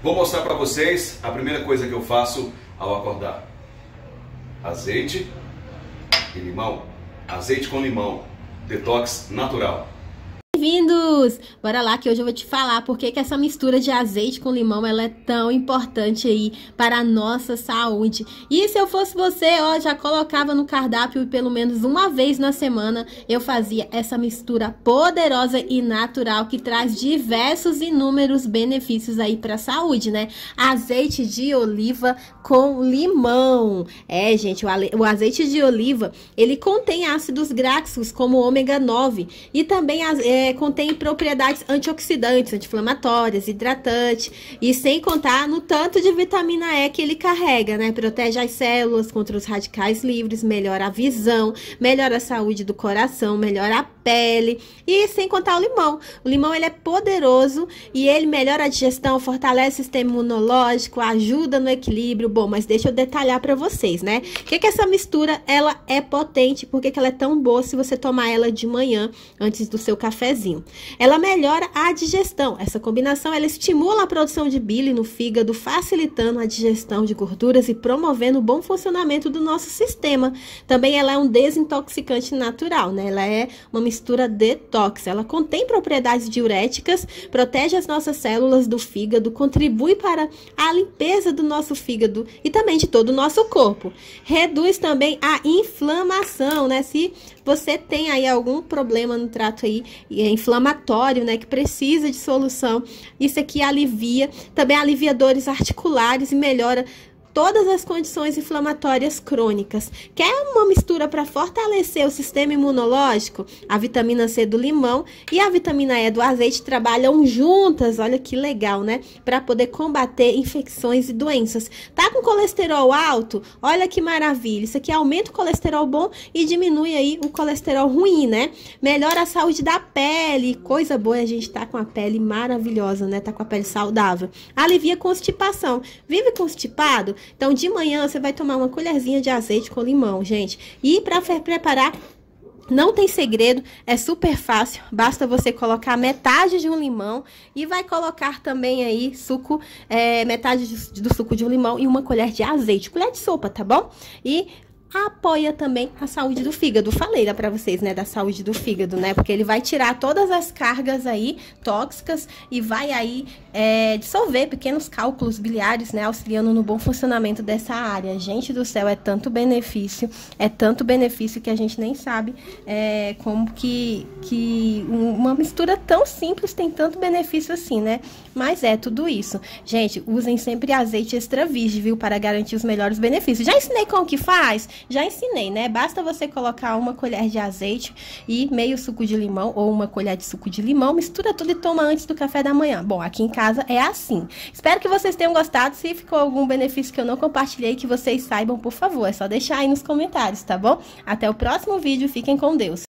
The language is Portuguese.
Vou mostrar para vocês a primeira coisa que eu faço ao acordar. Azeite e limão. Azeite com limão. Detox natural. Bem-vindos! Bora lá que hoje eu vou te falar por que, essa mistura de azeite com limão ela é tão importante aí para a nossa saúde. E se eu fosse você, ó, já colocava no cardápio pelo menos uma vez na semana eu fazia essa mistura poderosa e natural que traz diversos inúmeros benefícios aí para a saúde, né? Azeite de oliva com limão. É, gente, o azeite de oliva, ele contém ácidos graxos como ômega 9 e também é, é, contém propriedades antioxidantes, anti-inflamatórias, hidratantes e sem contar no tanto de vitamina E que ele carrega, né? Protege as células contra os radicais livres, melhora a visão, melhora a saúde do coração, melhora a pele e sem contar o limão. O limão ele é poderoso e ele melhora a digestão, fortalece o sistema imunológico, ajuda no equilíbrio. Bom, mas deixa eu detalhar para vocês, né? O que que essa mistura ela é potente? Por que, que ela é tão boa se você tomar ela de manhã antes do seu cafezinho? Ela melhora a digestão. Essa combinação ela estimula a produção de bile no fígado, facilitando a digestão de gorduras e promovendo o bom funcionamento do nosso sistema. Também ela é um desintoxicante natural, né? Ela é uma mistura detox. Ela contém propriedades diuréticas, protege as nossas células do fígado, contribui para a limpeza do nosso fígado e também de todo o nosso corpo. Reduz também a inflamação, né? Se você tem aí algum problema no trato aí é inflamatório, né, que precisa de solução, isso aqui alivia, também alivia dores articulares e melhora todas as condições inflamatórias crônicas. Quer uma mistura para fortalecer o sistema imunológico? A vitamina C do limão e a vitamina E do azeite trabalham juntas, olha que legal, né? Para poder combater infecções e doenças. Tá com colesterol alto? Olha que maravilha. Isso aqui aumenta o colesterol bom e diminui aí o colesterol ruim, né? Melhora a saúde da pele. Coisa boa a gente tá com a pele maravilhosa, né? Tá com a pele saudável. Alivia constipação. Vive constipado? Então, de manhã você vai tomar uma colherzinha de azeite com limão, gente. E para preparar não tem segredo, é super fácil. Basta você colocar metade de um limão e vai colocar também aí suco, é, metade do suco de um limão e uma colher de azeite, colher de sopa, tá bom? E apoia também a saúde do fígado. Falei lá para vocês, né, da saúde do fígado, né? Porque ele vai tirar todas as cargas aí tóxicas e vai aí é, dissolver pequenos cálculos biliares, né, auxiliando no bom funcionamento dessa área. Gente do céu, é tanto benefício, é tanto benefício que a gente nem sabe é, como que, que uma mistura tão simples tem tanto benefício assim, né? Mas é tudo isso. Gente, usem sempre azeite extra virgem, viu, para garantir os melhores benefícios. Já ensinei como que faz? Já ensinei, né? Basta você colocar uma colher de azeite e meio suco de limão ou uma colher de suco de limão, mistura tudo e toma antes do café da manhã. Bom, aqui em casa é assim. Espero que vocês tenham gostado. Se ficou algum benefício que eu não compartilhei, que vocês saibam, por favor, é só deixar aí nos comentários, tá bom? Até o próximo vídeo. Fiquem com Deus.